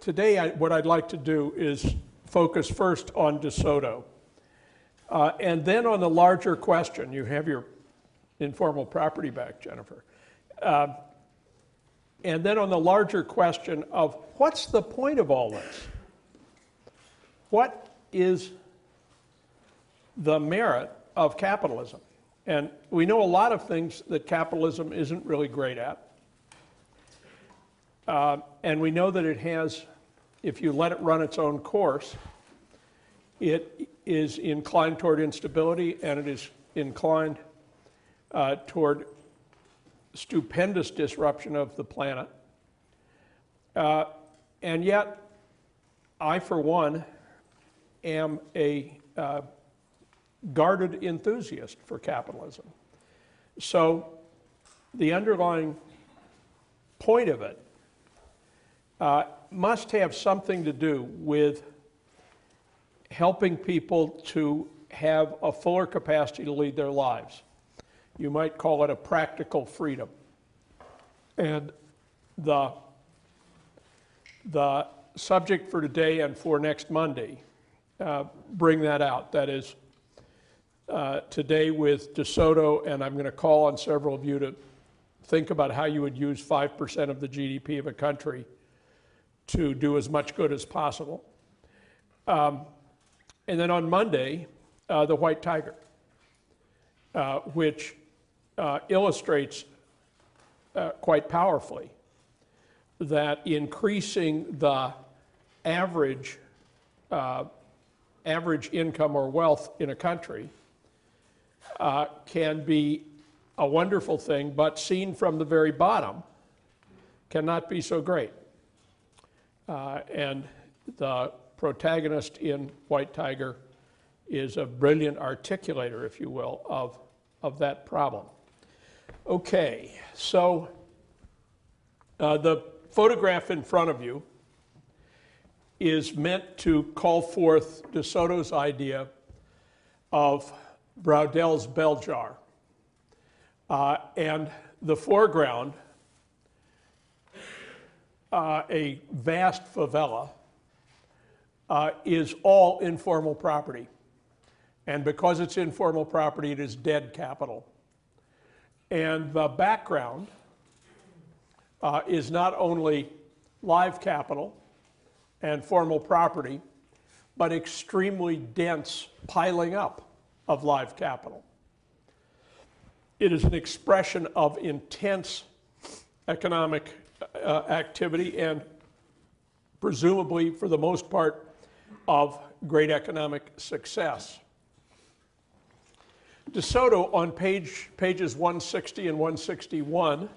Today, I- what I'd like to do is focus first on DeSoto. Uh, And then on the larger question, you have your informal property back, Jennifer. Uh, And then on the larger question of what's the point of all this? What is the merit of capitalism? And we know a lot of things that capitalism isn't really great at. Uh, And we know that it has, if you let it run its own course, it is inclined toward instability and it is inclined uh, toward stupendous disruption of the planet. Uh, And yet, I, for one, am a uh, guarded enthusiast for capitalism. So the underlying point of it uh, must have something to do with helping people to have a fuller capacity to lead their lives. You might call it a practical freedom. And the, the subject for today and for next Monday uh, bring that out. That is, uh, today with DeSoto, and I'm going to call on several of you to think about how you would use 5% of the GDP of a country to do as much good as possible. Um, and then on Monday, uh, the white tiger, uh, which uh, illustrates uh, quite powerfully that increasing the average uh, average income or wealth in a country uh, can be a wonderful thing, but seen from the very bottom cannot be so great. Uh, and the protagonist in White Tiger is a brilliant articulator, if you will, of, of that problem. Okay, so uh, the photograph in front of you is meant to call forth De Soto's idea of Braudels bell jar. Uh, and the foreground, uh, a vast favela, uh, is all informal property. And because it's informal property, it is dead capital. And the background uh, is not only live capital and formal property, but extremely dense piling up of live capital. It is an expression of intense economic uh, activity and presumably, for the most part, of great economic success. DeSoto on page, pages 160 and 161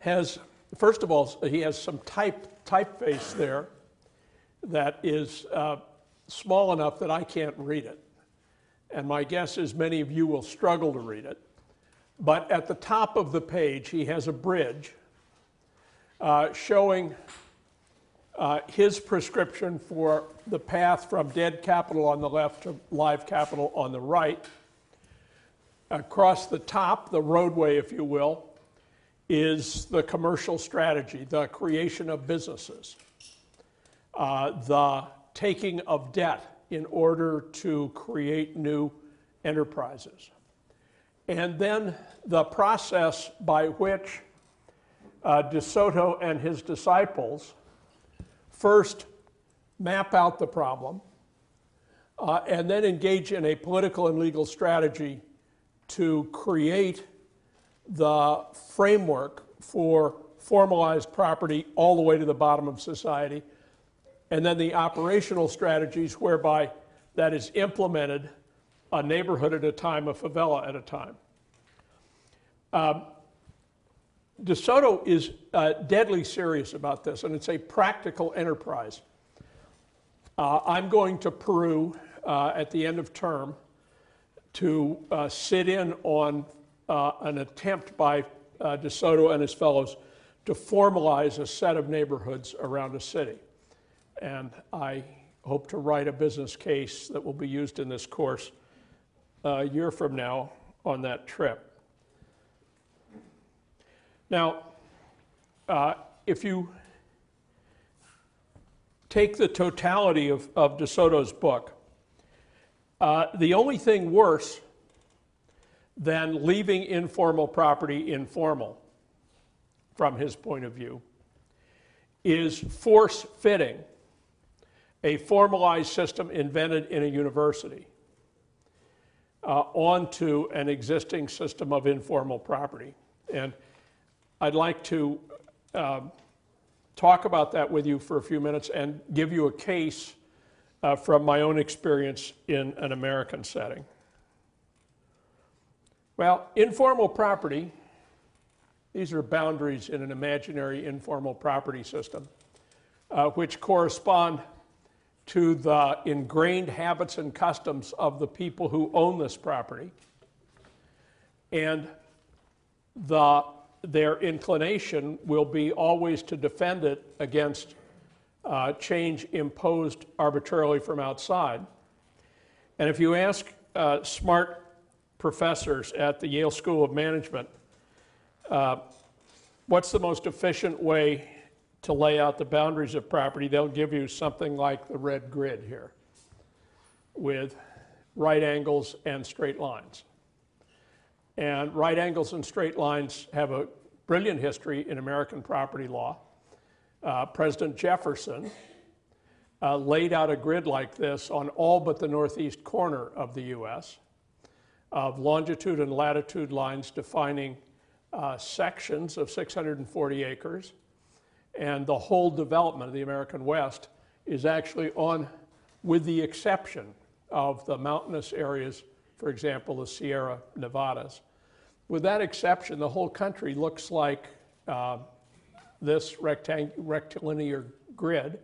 has, first of all, he has some type, typeface there that is uh, small enough that I can't read it. And my guess is many of you will struggle to read it. But at the top of the page, he has a bridge uh, showing uh, his prescription for the path from dead capital on the left to live capital on the right. Across the top, the roadway, if you will, is the commercial strategy, the creation of businesses, uh, the taking of debt in order to create new enterprises. And then the process by which uh, DeSoto and his disciples first map out the problem uh, and then engage in a political and legal strategy to create the framework for formalized property all the way to the bottom of society, and then the operational strategies whereby that is implemented a neighborhood at a time, a favela at a time. Um, DeSoto is uh, deadly serious about this, and it's a practical enterprise. Uh, I'm going to Peru uh, at the end of term to uh, sit in on uh, an attempt by uh, DeSoto and his fellows to formalize a set of neighborhoods around a city. And I hope to write a business case that will be used in this course a year from now on that trip. Now, uh, if you take the totality of, of DeSoto's book, uh, the only thing worse than leaving informal property informal, from his point of view, is force fitting a formalized system invented in a university uh, onto an existing system of informal property. And I'd like to um, talk about that with you for a few minutes and give you a case uh, from my own experience in an American setting. Well, informal property, these are boundaries in an imaginary informal property system, uh, which correspond to the ingrained habits and customs of the people who own this property. And the, their inclination will be always to defend it against uh, change imposed arbitrarily from outside. And if you ask uh, smart professors at the Yale School of Management, uh, what's the most efficient way to lay out the boundaries of property, they'll give you something like the red grid here with right angles and straight lines. And right angles and straight lines have a brilliant history in American property law. Uh, President Jefferson uh, laid out a grid like this on all but the northeast corner of the US of longitude and latitude lines defining uh, sections of 640 acres. And the whole development of the American West is actually on, with the exception of the mountainous areas, for example, the Sierra Nevadas. With that exception, the whole country looks like uh, this rectilinear grid.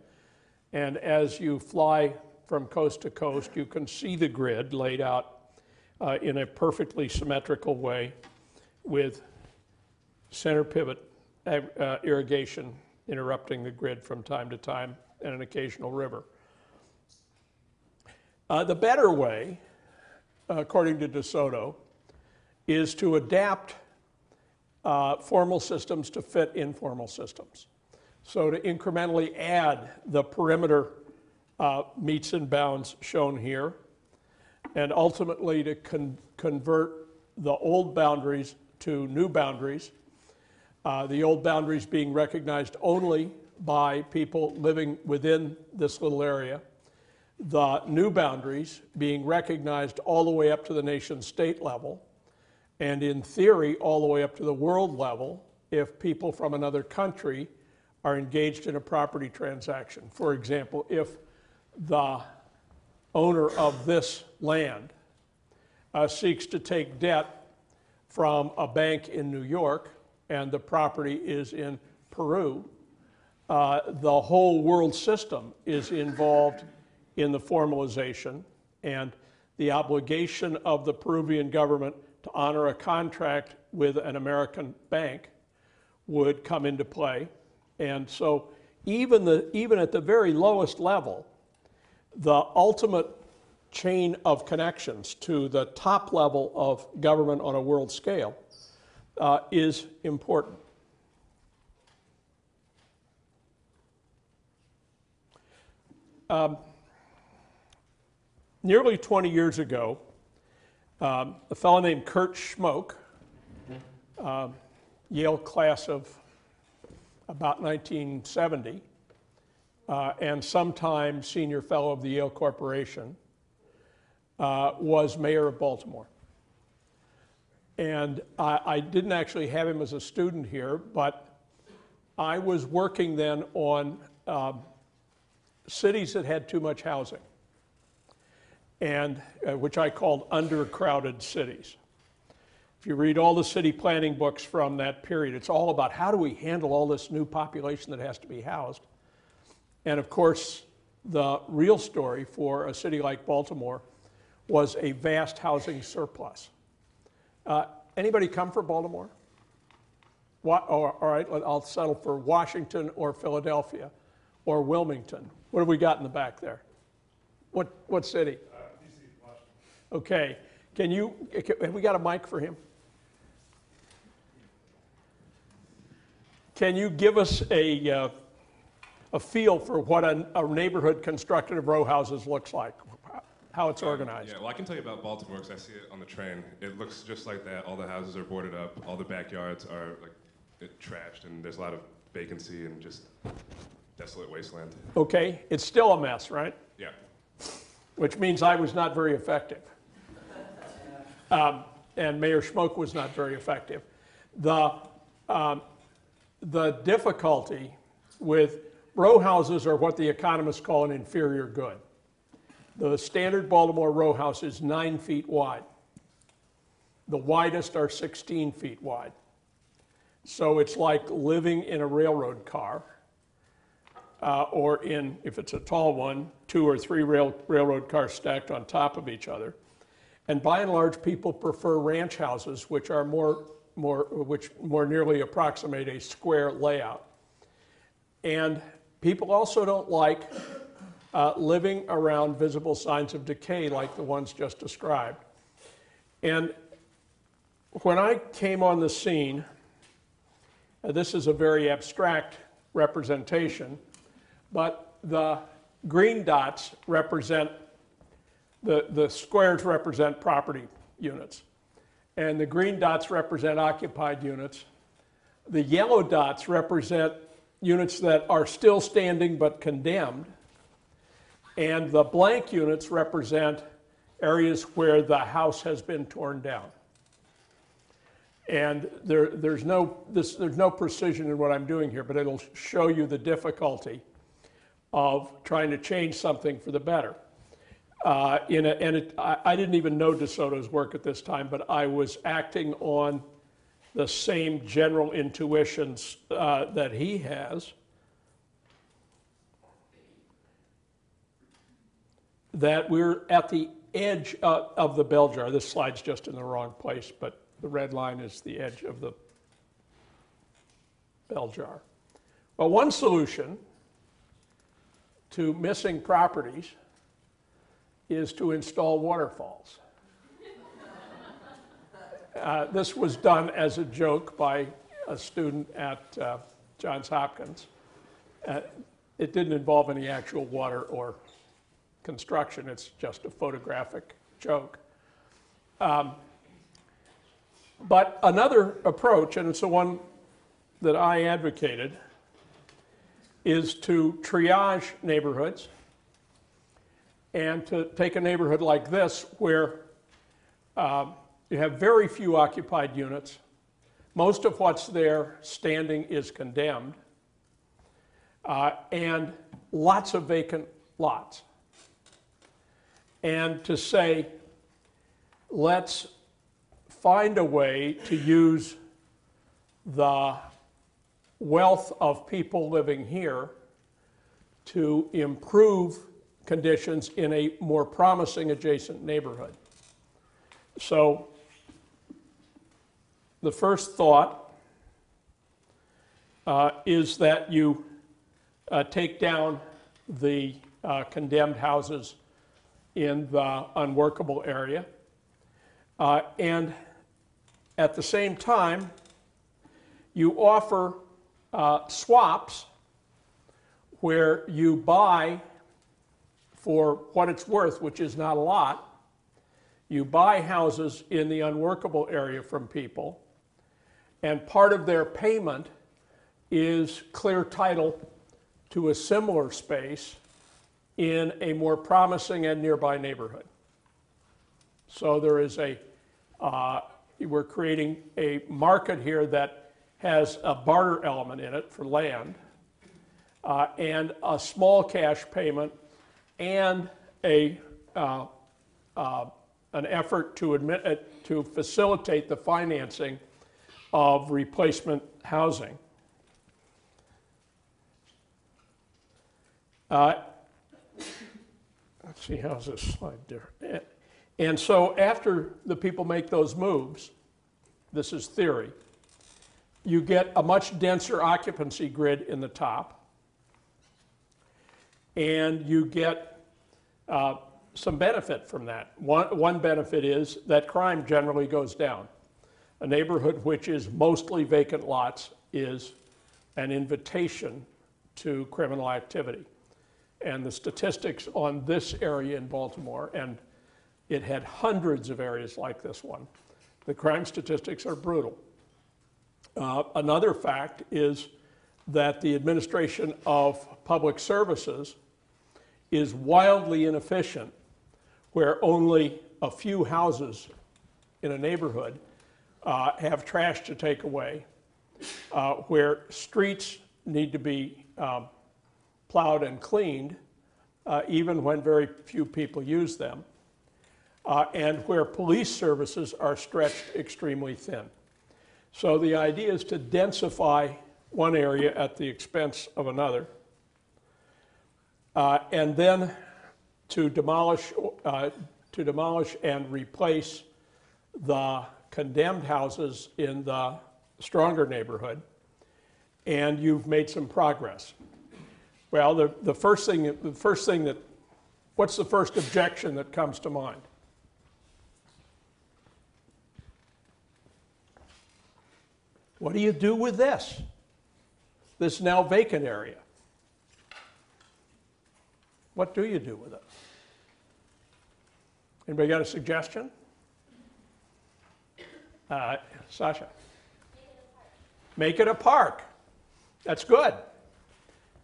And as you fly from coast to coast, you can see the grid laid out uh, in a perfectly symmetrical way with center pivot uh, irrigation interrupting the grid from time to time and an occasional river. Uh, the better way, according to DeSoto, is to adapt uh, formal systems to fit informal systems. So to incrementally add the perimeter uh, metes and bounds shown here, and ultimately to con convert the old boundaries to new boundaries, uh, the old boundaries being recognized only by people living within this little area, the new boundaries being recognized all the way up to the nation state level, and in theory, all the way up to the world level if people from another country are engaged in a property transaction. For example, if the owner of this land uh, seeks to take debt from a bank in New York and the property is in Peru, uh, the whole world system is involved in the formalization and the obligation of the Peruvian government to honor a contract with an American bank would come into play. And so even, the, even at the very lowest level, the ultimate chain of connections to the top level of government on a world scale uh, is important. Um, nearly 20 years ago, um, a fellow named Kurt Schmoke, uh, Yale class of about 1970, uh, and sometime senior fellow of the Yale Corporation, uh, was mayor of Baltimore. And I, I, didn't actually have him as a student here, but I was working then on uh, cities that had too much housing, and uh, which I called undercrowded cities. If you read all the city planning books from that period, it's all about how do we handle all this new population that has to be housed. And of course, the real story for a city like Baltimore was a vast housing surplus. Uh, anybody come from Baltimore? What, oh, all right, I'll settle for Washington or Philadelphia or Wilmington. What have we got in the back there? What, what city? Okay. Can you, have we got a mic for him? Can you give us a, uh, a feel for what a, a neighborhood constructed of row houses looks like, how it's organized. Yeah, well, I can tell you about Baltimore because I see it on the train. It looks just like that. All the houses are boarded up. All the backyards are like it, trashed, and there's a lot of vacancy and just desolate wasteland. Okay, it's still a mess, right? Yeah. Which means I was not very effective. Um, and Mayor Schmoke was not very effective. The, um, the difficulty with row houses are what the economists call an inferior good. The standard Baltimore row house is nine feet wide. The widest are 16 feet wide. So it's like living in a railroad car, uh, or in, if it's a tall one, two or three rail, railroad cars stacked on top of each other. And by and large, people prefer ranch houses, which are more, more, which more nearly approximate a square layout. And people also don't like uh, living around visible signs of decay like the ones just described. And when I came on the scene, uh, this is a very abstract representation, but the green dots represent, the, the squares represent property units. And the green dots represent occupied units. The yellow dots represent units that are still standing but condemned. And the blank units represent areas where the house has been torn down. And there, there's, no, this, there's no precision in what I'm doing here, but it'll show you the difficulty of trying to change something for the better. Uh, in a, and it, I, I didn't even know DeSoto's work at this time, but I was acting on the same general intuitions uh, that he has. That we're at the edge uh, of the bell jar. This slide's just in the wrong place, but the red line is the edge of the bell jar. Well, one solution to missing properties is to install waterfalls. Uh, this was done as a joke by a student at uh, Johns Hopkins. Uh, it didn't involve any actual water or construction, it's just a photographic joke. Um, but another approach, and it's the one that I advocated, is to triage neighborhoods and to take a neighborhood like this where uh, you have very few occupied units. Most of what's there standing is condemned, uh, and lots of vacant lots. And to say, let's find a way to use the wealth of people living here to improve conditions in a more promising adjacent neighborhood. So the first thought uh, is that you uh, take down the uh, condemned houses in the unworkable area. Uh, and at the same time, you offer uh, swaps where you buy for what it's worth, which is not a lot. You buy houses in the unworkable area from people, and part of their payment is clear title to a similar space in a more promising and nearby neighborhood. So there is a, uh, we're creating a market here that has a barter element in it for land uh, and a small cash payment and a, uh, uh, an effort to, admit, uh, to facilitate the financing of replacement housing. Uh, let's see, how's this slide different? And so after the people make those moves, this is theory, you get a much denser occupancy grid in the top, and you get uh, some benefit from that. One, one benefit is that crime generally goes down. A neighborhood which is mostly vacant lots is an invitation to criminal activity. And the statistics on this area in Baltimore, and it had hundreds of areas like this one, the crime statistics are brutal. Uh, another fact is that the administration of public services is wildly inefficient where only a few houses in a neighborhood uh, have trash to take away, uh, where streets need to be um, plowed and cleaned, uh, even when very few people use them, uh, and where police services are stretched extremely thin. So the idea is to densify one area at the expense of another, uh, and then to demolish, uh, to demolish and replace the condemned houses in the stronger neighborhood, and you've made some progress. Well, the, the first thing, the first thing that, what's the first objection that comes to mind? What do you do with this? This now vacant area? What do you do with it? Anybody got a suggestion? Uh, Sasha? Make it a park. That's good.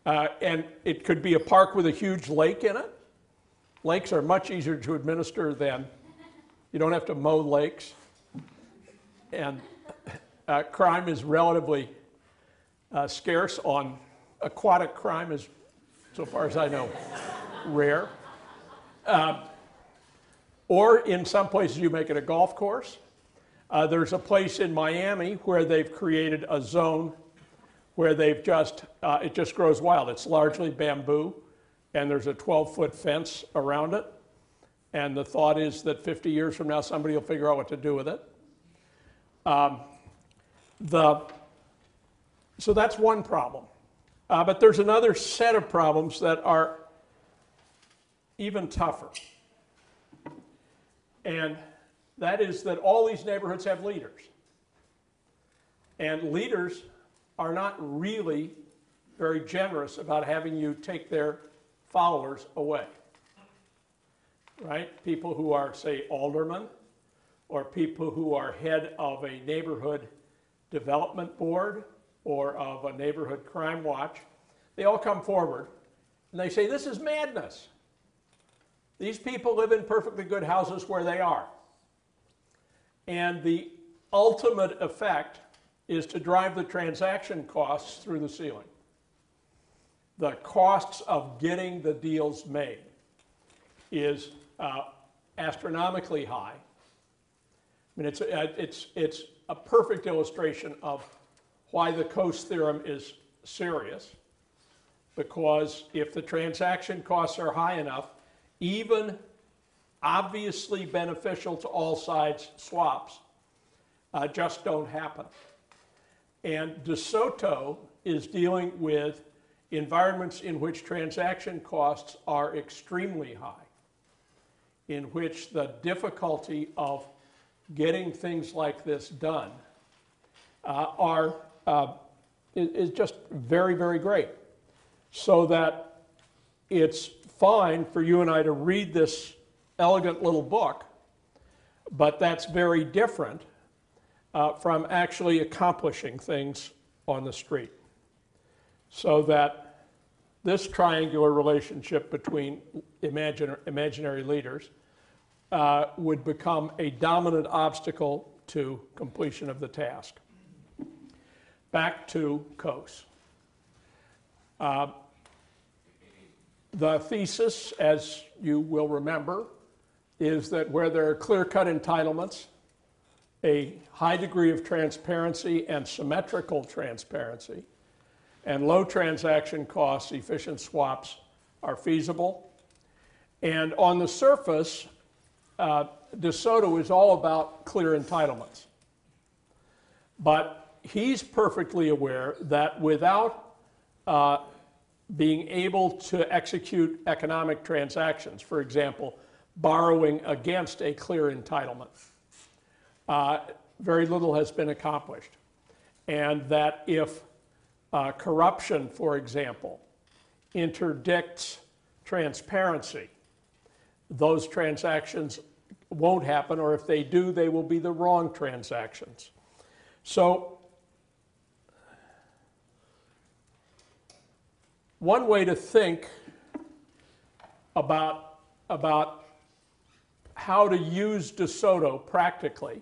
Uh, and it could be a park with a huge lake in it. Lakes are much easier to administer than, you don't have to mow lakes. And uh, crime is relatively uh, scarce on, aquatic crime as so far as I know, rare. Uh, or in some places, you make it a golf course. Uh, there's a place in Miami where they've created a zone where they've just, uh, it just grows wild. It's largely bamboo, and there's a 12 foot fence around it. And the thought is that 50 years from now, somebody will figure out what to do with it. Um, the, so that's one problem. Uh, but there's another set of problems that are even tougher. And that is that all these neighborhoods have leaders. And leaders are not really very generous about having you take their followers away. Right? People who are, say, aldermen, or people who are head of a neighborhood development board or of a neighborhood crime watch, they all come forward and they say, This is madness. These people live in perfectly good houses where they are. And the ultimate effect is to drive the transaction costs through the ceiling. The costs of getting the deals made is uh, astronomically high. I mean, it's, uh, it's, it's a perfect illustration of why the Coase theorem is serious. Because if the transaction costs are high enough, even obviously beneficial to all sides swaps uh, just don't happen. And DeSoto is dealing with environments in which transaction costs are extremely high, in which the difficulty of getting things like this done uh, are, uh, is, is just very, very great. So that it's fine for you and I to read this elegant little book, but that's very different uh, from actually accomplishing things on the street. So that this triangular relationship between imagine, imaginary leaders uh, would become a dominant obstacle to completion of the task. Back to Coase. Uh, the thesis, as you will remember, is that where there are clear-cut entitlements, a high degree of transparency and symmetrical transparency, and low transaction costs, efficient swaps are feasible. And on the surface, uh, DeSoto is all about clear entitlements. But he's perfectly aware that without uh, being able to execute economic transactions, for example, borrowing against a clear entitlement. Uh, very little has been accomplished. And that if Uh, Corruption, for example, interdicts transparency. Those transactions won't happen, or if they do, they will be the wrong transactions. So one way to think about, about how to use DeSoto practically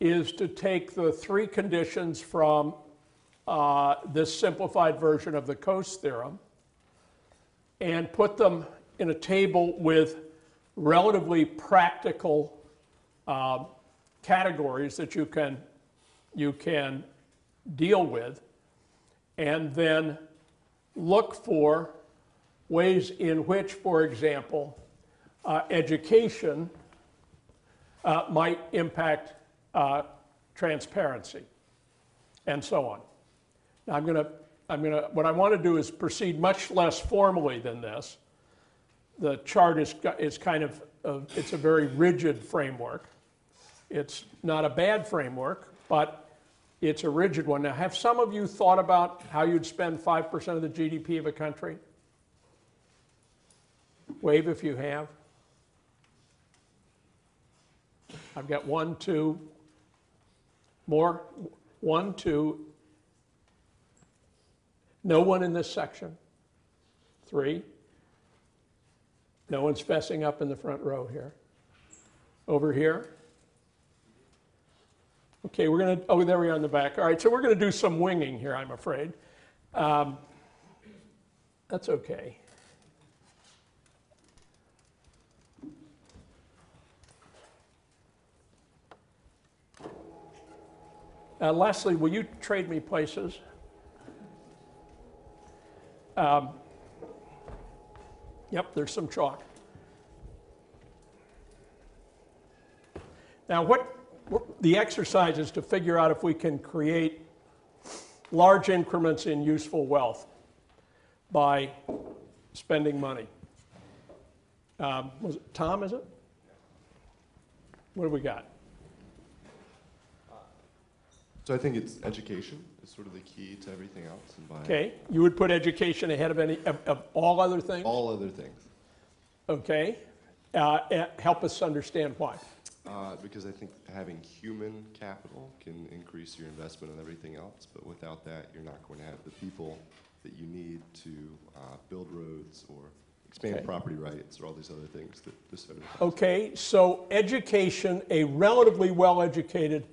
is to take the three conditions from uh, this simplified version of the Coase theorem and put them in a table with relatively practical um, categories that you can, you can deal with, and then look for ways in which, for example, uh, education uh, might impact uh, transparency, and so on. Now, I'm going to, I'm to, what I want to do is proceed much less formally than this. The chart is, is kind of, of, it's a very rigid framework. It's not a bad framework, but it's a rigid one. Now, have some of you thought about how you'd spend 5% of the GDP of a country? Wave if you have. I've got one, two, more, one, two. No one in this section. Three. No one's fessing up in the front row here. Over here. Okay, we're going to, oh, there we are in the back. All right, so we're going to do some winging here, I'm afraid. Um, that's okay. Uh, Leslie, will you trade me places? Um, Yep, there's some chalk. Now, what the exercise is to figure out if we can create large increments in useful wealth by spending money. Um, was it Tom? Is it? What do we got? So I think it's education is sort of the key to everything else, and by Okay, you would put education ahead of any of, of all other things. all other things, Okay, uh, eh, help us understand why. Uh, because I think having human capital can increase your investment and everything else, but without that, you're not going to have the people that you need to uh, build roads or expand Okay. property rights or all these other things that this sort of. Okay, so education, a relatively well-educated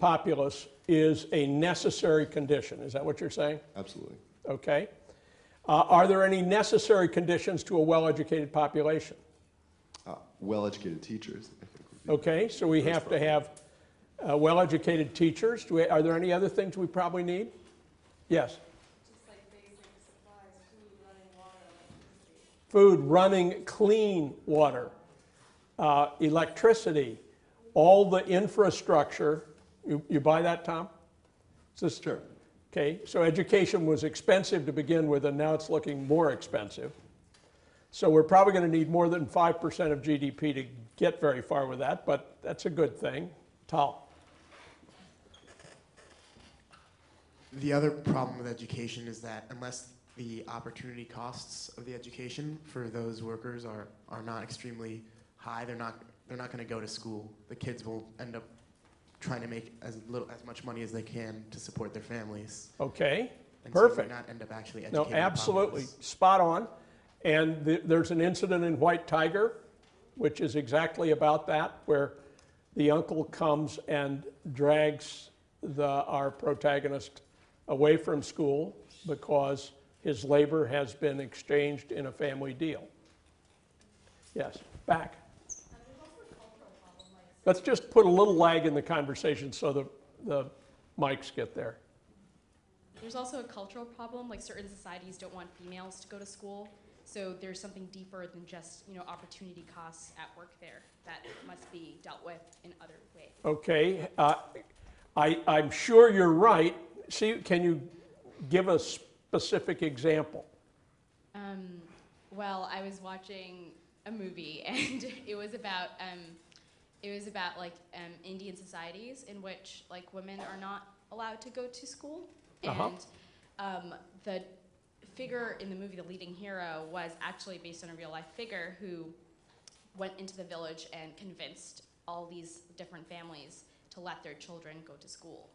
populace is a necessary condition. Is that what you're saying? Absolutely. Okay. Uh, are there any necessary conditions to a well-educated population? Uh, well-educated teachers, I think. Would be Okay, so we have to have uh, well-educated teachers. Do we, are there any other things we probably need? Yes. Like supplies, food, running Food, running clean water, uh, electricity, all the infrastructure. You, you buy that, Tom? Is this- Okay, so education was expensive to begin with, and now it's looking more expensive. So we're probably going to need more than 5% of GDP to get very far with that, but that's a good thing. Tal? The other problem with education is that unless the opportunity costs of the education for those workers are, are not extremely high, they're not, they're not going to go to school. The kids will end up trying to make as little as much money as they can to support their families. Okay, And so Perfect. not end up actually no, educating the absolutely, spot on. And th- there's an incident in White Tiger, which is exactly about that, where the uncle comes and drags the, our protagonist away from school because his labor has been exchanged in a family deal. Yes, back. Let's just put a little lag in the conversation so the, the mics get there. There's also a cultural problem, like certain societies don't want females to go to school. So there's something deeper than just, you know, opportunity costs at work there that must be dealt with in other ways. Okay, uh, I, I'm sure you're right. See, can you give a specific example? Um, well, I was watching a movie and it was about um, it was about like um, Indian societies in which like women are not allowed to go to school, and Uh-huh. Um, the figure in the movie, The Leading Hero, was actually based on a real life figure who went into the village and convinced all these different families to let their children go to school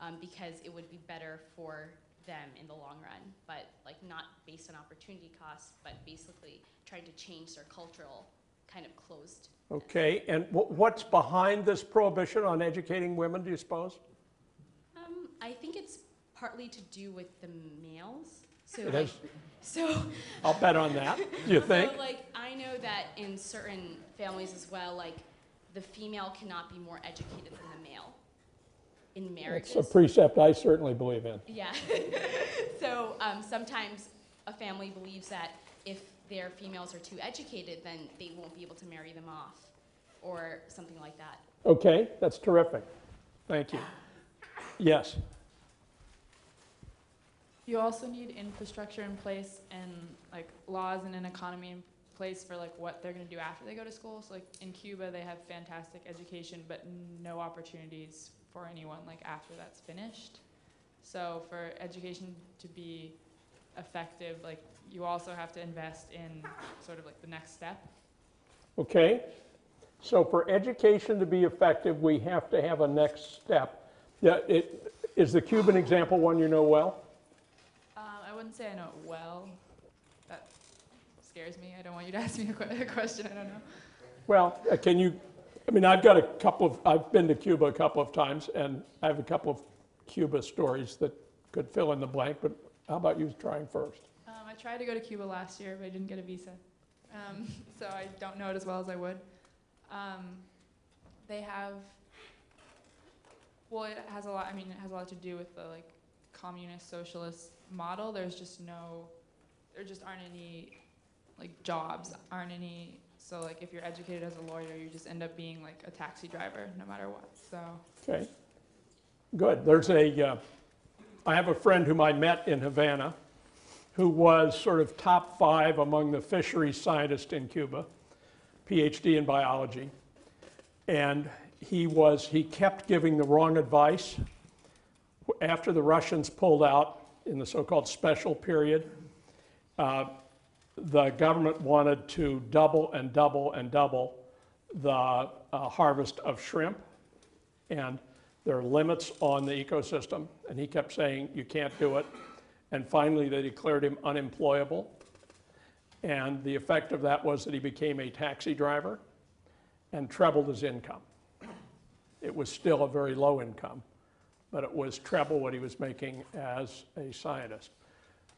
um, because it would be better for them in the long run, but like not based on opportunity costs, but basically trying to change their cultural kind of closed. Okay, and wh- what's behind this prohibition on educating women, do you suppose? Um, I think it's partly to do with the males. So It like, is? so I'll bet on that, do you think? So, like, I know that in certain families as well, like, the female cannot be more educated than the male in marriages. It's a precept I certainly believe in. yeah. so um, sometimes a family believes that if their females are too educated, then they won't be able to marry them off, or something like that. Okay, that's terrific. Thank you. Yes, You also need infrastructure in place and like laws and an economy in place for like what they're going to do after they go to school. So like in Cuba, they have fantastic education, but no opportunities for anyone like after that's finished. So for education to be effective, like you also have to invest in sort of like the next step. okay. So for education to be effective, we have to have a next step. Yeah, it, is the Cuban example one you know well? I wouldn't say I know it well. That scares me. I don't want you to ask me a, que- a question I don't know. Well, uh, can you, I mean, I've got a couple of, I've been to Cuba a couple of times, and I have a couple of Cuba stories that could fill in the blank, but how about you trying first? Um, I tried to go to Cuba last year, but I didn't get a visa. Um, so I don't know it as well as I would. Um, they have, well, it has a lot, I mean, it has a lot to do with the like communist socialist model. There's just no, there just aren't any like jobs, aren't any, so like if you're educated as a lawyer, you just end up being like a taxi driver no matter what. So, Okay, good. There's a, uh, I have a friend whom I met in Havana who was sort of top five among the fisheries scientists in Cuba, PhD in biology. And he was, he kept giving the wrong advice. After the Russians pulled out in the so-called special period, uh, the government wanted to double and double and double the uh, harvest of shrimp and there are limits on the ecosystem. And he kept saying, you can't do it. And finally, they declared him unemployable. And the effect of that was that he became a taxi driver and trebled his income. It was still a very low income, but it was treble what he was making as a scientist.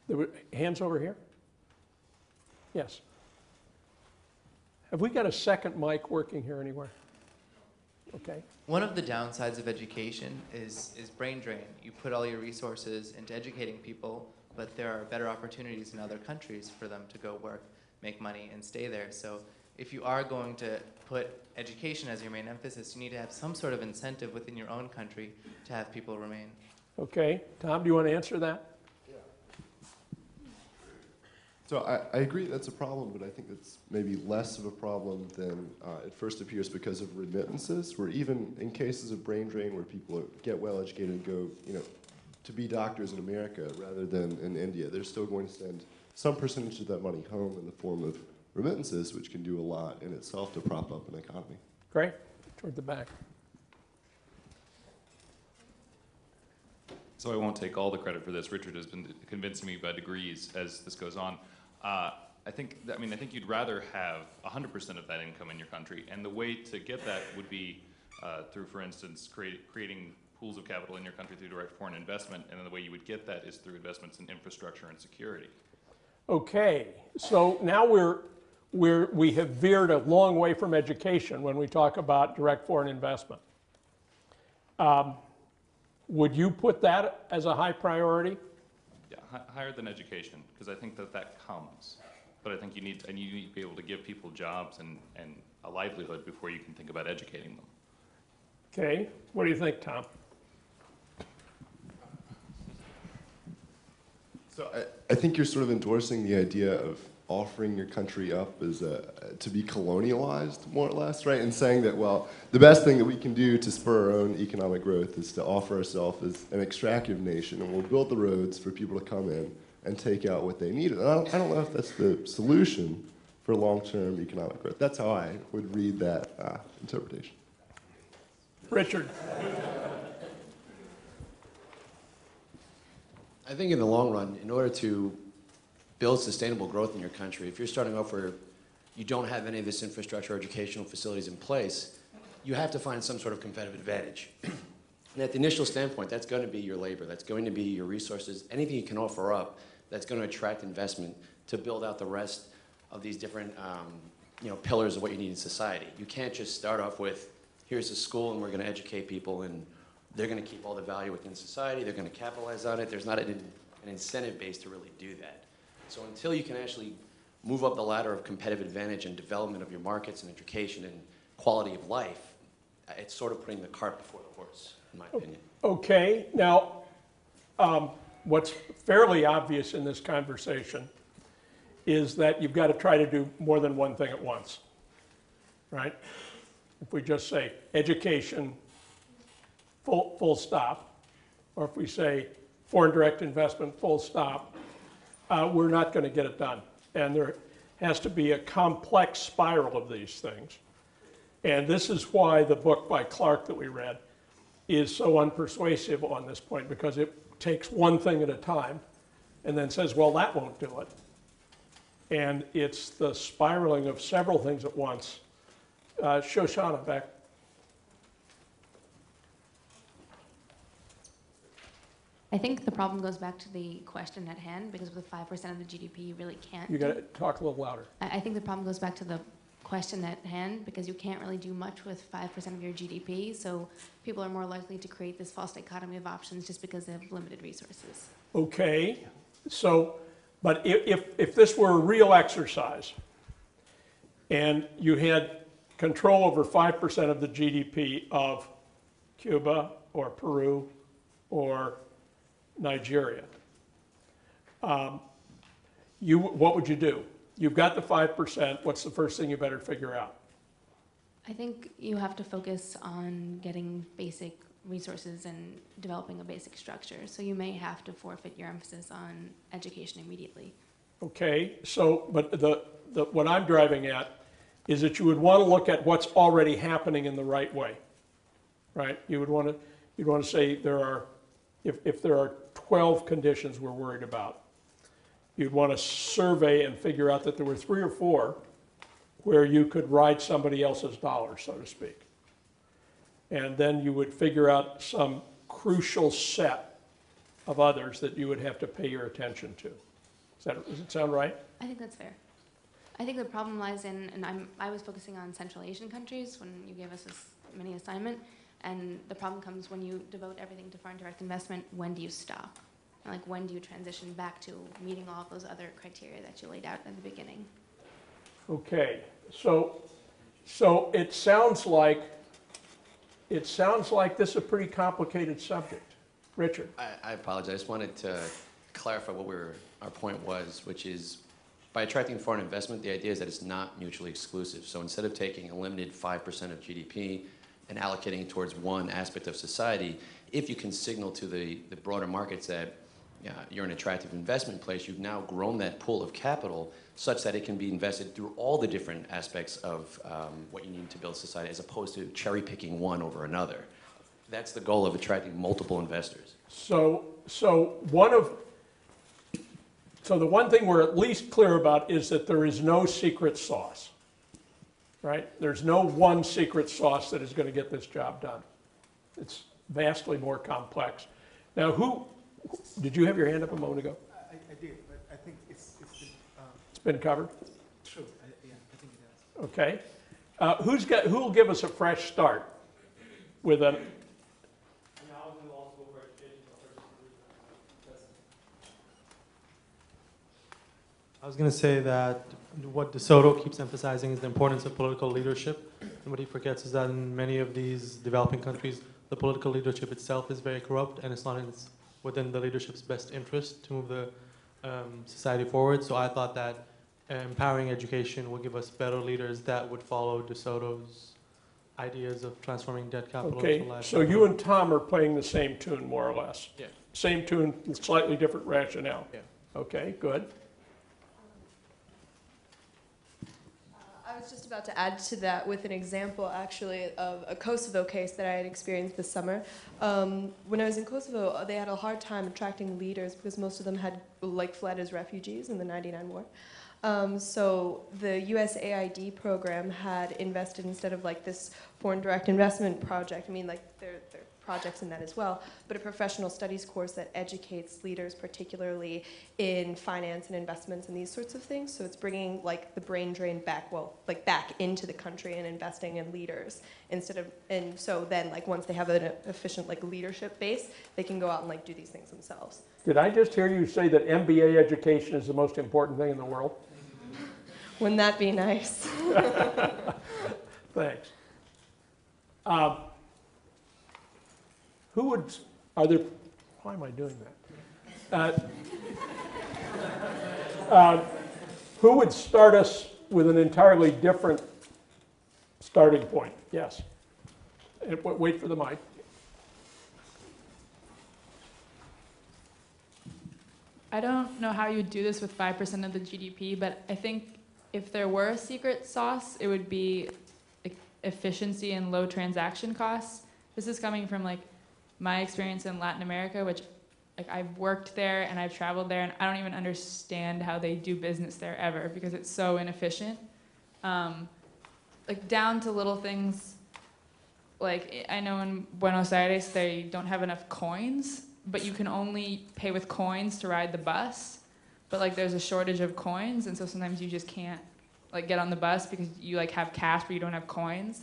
There were, hands over here? Yes. Have we got a second mic working here anywhere? Okay. One of the downsides of education is, is brain drain. You put all your resources into educating people, but there are better opportunities in other countries for them to go work, make money, and stay there. So if you are going to put education as your main emphasis, you need to have some sort of incentive within your own country to have people remain. Okay. Tom, do you want to answer that? Yeah. So I, I agree that's a problem, but I think it's maybe less of a problem than uh, it first appears because of remittances, where even in cases of brain drain where people are, get well educated and go, you know, to be doctors in America rather than in India, they're still going to send some percentage of that money home in the form of remittances, which can do a lot in itself to prop up an economy. Great. Toward the back. So I won't take all the credit for this. Richard has been convincing me by degrees as this goes on. Uh, I think, that- I mean, I think you'd rather have 100% of that income in your country, and the way to get that would be uh, through, for instance, create, creating pools of capital in your country through direct foreign investment, and then the way you would get that is through investments in infrastructure and security. Okay, so now we're, we're, we have veered a long way from education when we talk about direct foreign investment. Um, Would you put that as a high priority? Yeah, hi- higher than education, because I think that that comes. But I think you need, and you need to be able to give people jobs and, and a livelihood before you can think about educating them. Okay, what do you think, Tom? So I, I think you're sort of endorsing the idea of offering your country up as a, to be colonialized, more or less, right? And saying that, well, the best thing that we can do to spur our own economic growth is to offer ourselves as an extractive nation, and we'll build the roads for people to come in and take out what they need. And I don't, I don't know if that's the solution for long-term economic growth. That's how I would read that uh, interpretation. Richard? I think in the long run, in order to build sustainable growth in your country, if you're starting off where you don't have any of this infrastructure or educational facilities in place, you have to find some sort of competitive advantage. And at the initial standpoint, that's going to be your labor, that's going to be your resources, anything you can offer up that's going to attract investment to build out the rest of these different um, you know, pillars of what you need in society. You can't just start off with, here's a school and we're going to educate people and they're going to keep all the value within society, they're going to capitalize on it. There's not an, an incentive base to really do that. So until you can actually move up the ladder of competitive advantage and development of your markets and education and quality of life, it's sort of putting the cart before the horse, in my opinion. Okay, now, um, what's fairly obvious in this conversation is that you've got to try to do more than one thing at once, right? If we just say education, full, full stop, or if we say foreign direct investment, full stop, uh, we're not going to get it done. And there has to be a complex spiral of these things. And this is why the book by Clark that we read is so unpersuasive on this point, because it takes one thing at a time and then says, well, that won't do it. And it's the spiraling of several things at once. Uh, Shoshana, back. I think the problem goes back to the question at hand, because with 5% of the GDP, you really can't. You got to talk a little louder. I, I think the problem goes back to the question at hand, because you can't really do much with 5% of your GDP, so people are more likely to create this false dichotomy of options just because they have limited resources. Okay, so, but if, if, if this were a real exercise and you had control over 5% of the GDP of Cuba or Peru or Nigeria, um, you, what would you do? You've got the 5%, what's the first thing you better figure out? I think you have to focus on getting basic resources and developing a basic structure. So you may have to forfeit your emphasis on education immediately. Okay, so, but the, the, what I'm driving at is that you would want to look at what's already happening in the right way, right? You would want to, you'd want to say there are, if, if there are 12 conditions we're worried about, you'd want to survey and figure out that there were three or four where you could ride somebody else's dollar, so to speak. And then you would figure out some crucial set of others that you would have to pay your attention to. Does that, does it sound right? I think that's fair. I think the problem lies in, and I'm, I was focusing on Central Asian countries when you gave us this mini assignment, and the problem comes when you devote everything to foreign direct investment, when do you stop? And like, when do you transition back to meeting all of those other criteria that you laid out at the beginning? Okay, so, so it sounds like, it sounds like this is a pretty complicated subject. Richard? I, I apologize. I just wanted to clarify what we were, our point was, which is by attracting foreign investment, the idea is that it's not mutually exclusive. So instead of taking a limited 5% of GDP and allocating towards one aspect of society, if you can signal to the, the broader markets that yeah, you're an attractive investment place, you've now grown that pool of capital such that it can be invested through all the different aspects of um, what you need to build society as opposed to cherry picking one over another. That's the goal of attracting multiple investors. So, so one of, so the one thing we're at least clear about is that there is no secret sauce, right? There's no one secret sauce that is going to get this job done. It's vastly more complex. Now, who, did you have your hand up a moment ago? I, I did, but I think it's, it's been, um, It's been covered? true, I, yeah, I think it has. Okay. Uh, Who's got, who'll give us a fresh start with a, I was going to say that what DeSoto keeps emphasizing is the importance of political leadership. And what he forgets is that in many of these developing countries, the political leadership itself is very corrupt, and it's not in its, within the leadership's best interest to move the um, society forward. So I thought that empowering education will give us better leaders that would follow DeSoto's ideas of transforming debt capital Okay, into live so you and Tom are playing the same tune, more or less? Yeah. Same tune, slightly different rationale? Yeah. Okay, good. Was just about to add to that with an example, actually, of a Kosovo case that I had experienced this summer. Um, when I was in Kosovo, uh, they had a hard time attracting leaders because most of them had like fled as refugees in the '99 war. Um, so the USAID program had invested instead of like this foreign direct investment project. I mean, like there are projects in that as well, but a professional studies course that educates leaders, particularly in finance and investments and these sorts of things. So it's bringing like the brain drain back, well, like back into the country and investing in leaders instead of, and so then like once they have an efficient like leadership base, they can go out and like do these things themselves. Did I just hear you say that MBA education is the most important thing in the world? Wouldn't that be nice? Thanks. Um, Who would, are there, why am I doing that? Uh, uh, Who would start us with an entirely different starting point? Yes. And Wait for the mic. I don't know how you'd do this with 5% of the GDP, but I think if there were a secret sauce, it would be efficiency and low transaction costs. This is coming from like my experience in Latin America, which like I've worked there and I've traveled there, and I don't even understand how they do business there ever because it's so inefficient. Um, like down to little things. Like I know in Buenos Aires they don't have enough coins, but you can only pay with coins to ride the bus. But like there's a shortage of coins, and so sometimes you just can't like get on the bus because you like have cash but you don't have coins.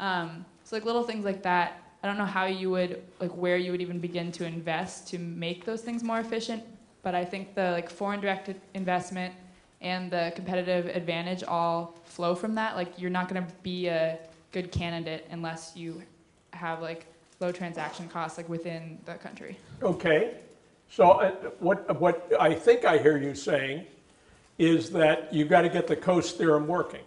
Um, so like little things like that. I don't know how you would like where you would even begin to invest to make those things more efficient. But I think the like foreign direct investment and the competitive advantage all flow from that. Like you're not going to be a good candidate unless you have like low transaction costs like within the country. Okay, so uh, what, what I think I hear you saying is that you've got to get the Coase theorem working.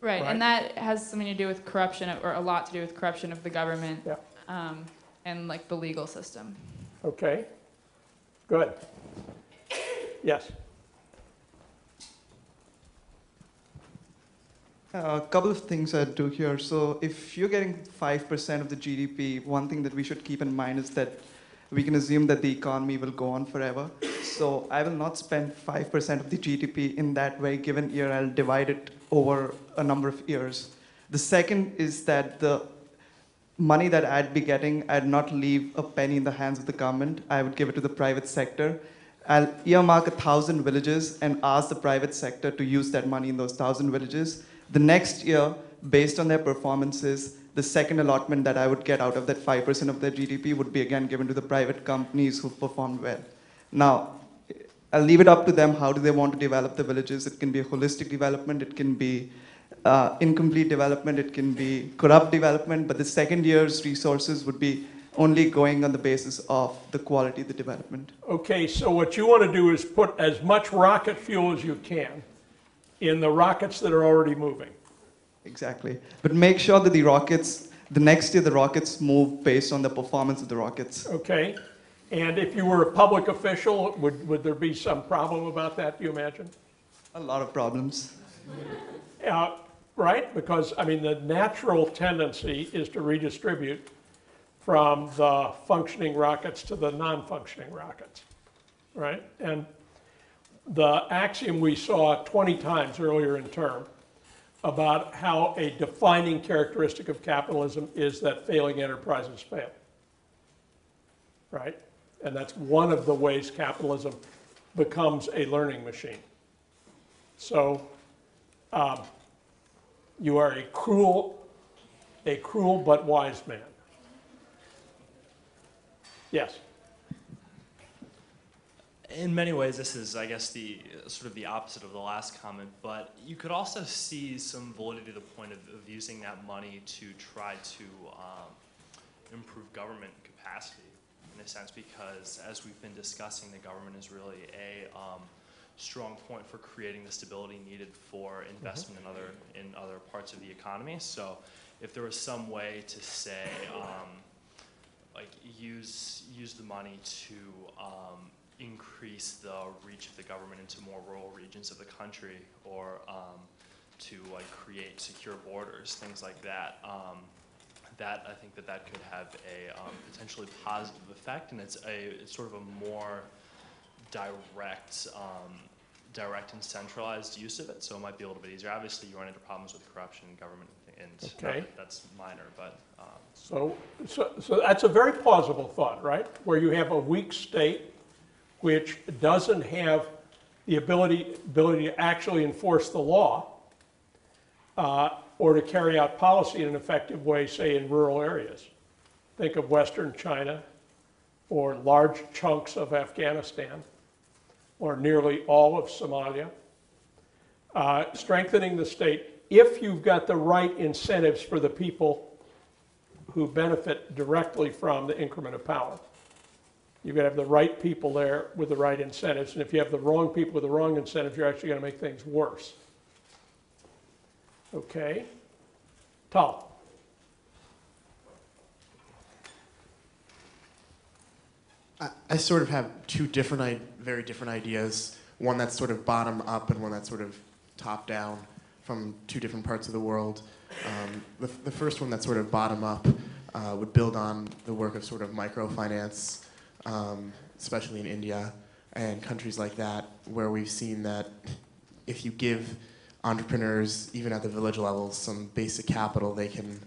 Right, Right. and that has something to do with corruption, or a lot to do with corruption of the government, Yeah. um, and like the legal system. Okay, good. Yes, A couple of things I'd do here. So, if you're getting 5% of the GDP, one thing that we should keep in mind is that we can assume that the economy will go on forever. So, I will not spend 5% of the GDP in that way. given year. I'll divide it over a number of years. The second is that the money that I'd be getting, I'd not leave a penny in the hands of the government. I would give it to the private sector. I'll earmark a thousand villages and ask the private sector to use that money in those thousand villages. The next year, based on their performances, the second allotment that I would get out of that 5% of their GDP would be again given to the private companies who performed well. Now, I'll leave it up to them how do they want to develop the villages. It can be a holistic development, it can be uh, incomplete development, it can be corrupt development, but the second year's resources would be only going on the basis of the quality of the development. okay, so what you want to do is put as much rocket fuel as you can in the rockets that are already moving. Exactly. But make sure that the rockets, the next year, the rockets move based on the performance of the rockets. Okay? And if you were a public official, would, would there be some problem about that, do you imagine? A lot of problems. Uh, Right? Because, I mean, the natural tendency is to redistribute from the functioning rockets to the non-functioning rockets, right? And the axiom we saw 20 times earlier in term about how a defining characteristic of capitalism is that failing enterprises fail, right? And that's one of the ways capitalism becomes a learning machine. So, um, you are a cruel, a cruel but wise man. Yes. In many ways, this is, I guess, the sort of the opposite of the last comment. But you could also see some validity to the point of, of using that money to try to um, improve government capacity, in a sense, because as we've been discussing, the government is really a um, strong point for creating the stability needed for investment in other in other parts of the economy. So, if there was some way to say, um, like use use the money to um, increase the reach of the government into more rural regions of the country, or um, to like create secure borders, things like that. That I think that that could have a um, potentially positive effect, and it's a it's sort of a more direct, um, direct and centralized use of it. So it might be a little bit easier. Obviously, you run into problems with corruption in government, and Okay. that that's minor, but um, So, so, so that's a very plausible thought, right? Where you have a weak state which doesn't have the ability, ability to actually enforce the law uh, or to carry out policy in an effective way, say in rural areas. Think of Western China or large chunks of Afghanistan or nearly all of Somalia. Uh, strengthening the state, if you've got the right incentives for the people who benefit directly from the increment of power. You've got to have the right people there with the right incentives, and if you have the wrong people with the wrong incentives, you're actually going to make things worse. Okay? Tal? I, I sort of have two different, very different ideas. One that's sort of bottom up and one that's sort of top down from two different parts of the world. Um, the, the first one that's sort of bottom up uh, would build on the work of sort of microfinance, um, especially in India and countries like that, where we've seen that if you give entrepreneurs, even at the village level, some basic capital, they can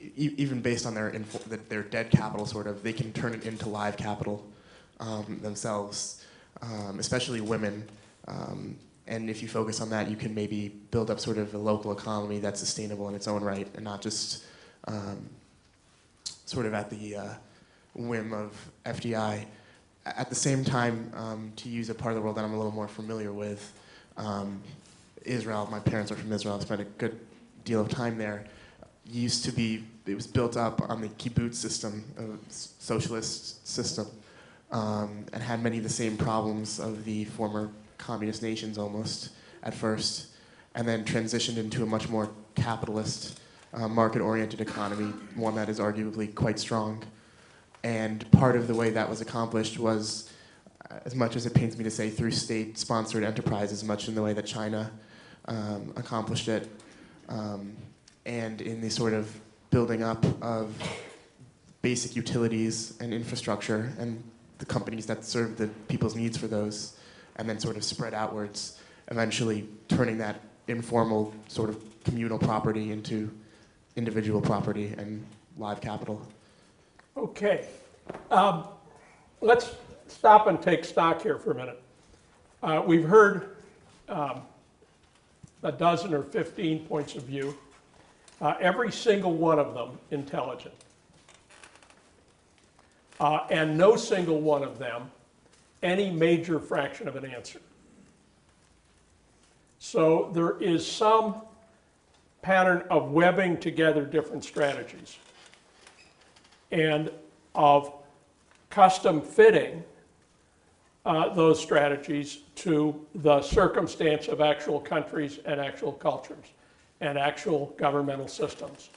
e- even based on their their dead capital, sort of, they can turn it into live capital um, themselves, um, especially women. Um, and if you focus on that, you can maybe build up sort of a local economy that's sustainable in its own right, and not just um, sort of at the uh, whim of FDI. At the same time, um, to use a part of the world that I'm a little more familiar with, um, Israel. My parents are from Israel. I spent a good deal of time there used to be it was built up on the kibbutz system, a socialist system, um, and had many of the same problems of the former communist nations almost at first, and then transitioned into a much more capitalist, uh, market-oriented economy, one that is arguably quite strong. And part of the way that was accomplished was, uh, as much as it pains me to say, through state-sponsored enterprises, much in the way that China um, accomplished it. Um, and in the sort of building up of basic utilities and infrastructure and the companies that serve the people's needs for those, and then sort of spread outwards, eventually turning that informal sort of communal property into individual property and live capital. Okay. Um, Let's stop and take stock here for a minute. Uh, We've heard um, a dozen or 15 points of view, uh, every single one of them intelligent. Uh, And no single one of them any major fraction of an answer. So there is some pattern of webbing together different strategies and of custom fitting uh, those strategies to the circumstance of actual countries and actual cultures and actual governmental systems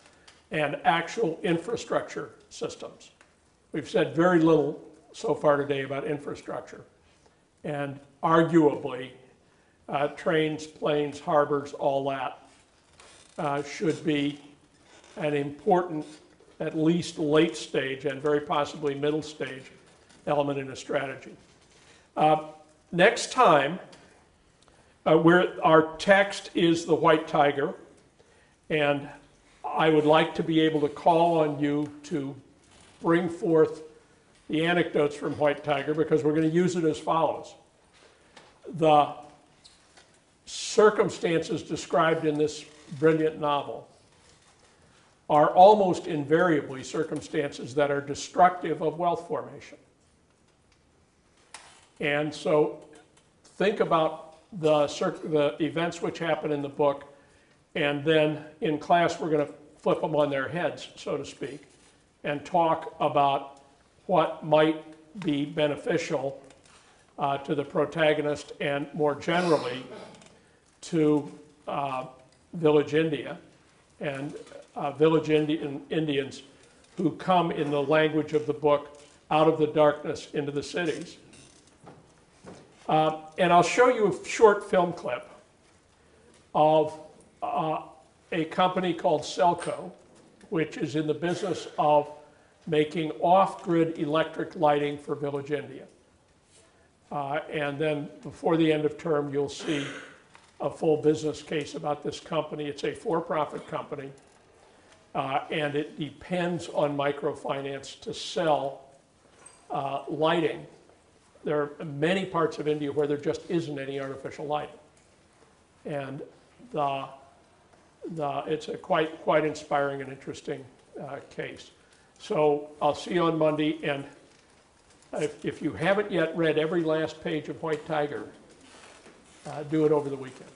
and actual infrastructure systems. We've said very little so far today about infrastructure. And arguably, uh, trains, planes, harbors, all that uh, should be an important, at least late stage and very possibly middle stage element in a strategy. Uh, next time, uh, where our text is the white tiger, and I would like to be able to call on you to bring forth the anecdotes from White Tiger because we're going to use it as follows. The circumstances described in this brilliant novel are almost invariably circumstances that are destructive of wealth formation. And so think about the, the events which happen in the book, and then in class we're going to flip them on their heads, so to speak, and talk about what might be beneficial uh, to the protagonist and more generally to uh, Village India and uh, Village Indian, Indians who come, in the language of the book, out of the darkness into the cities. Uh, and I'll show you a short film clip of uh, a company called SELCO, which is in the business of making off-grid electric lighting for Village India. Uh, and then before the end of term, you'll see a full business case about this company. It's a for-profit company, uh, and it depends on microfinance to sell uh, lighting. There are many parts of India where there just isn't any artificial lighting. And the, the, it's a quite, quite inspiring and interesting uh, case. So I'll see you on Monday, and if, if you haven't yet read every last page of White Tiger, uh, do it over the weekend.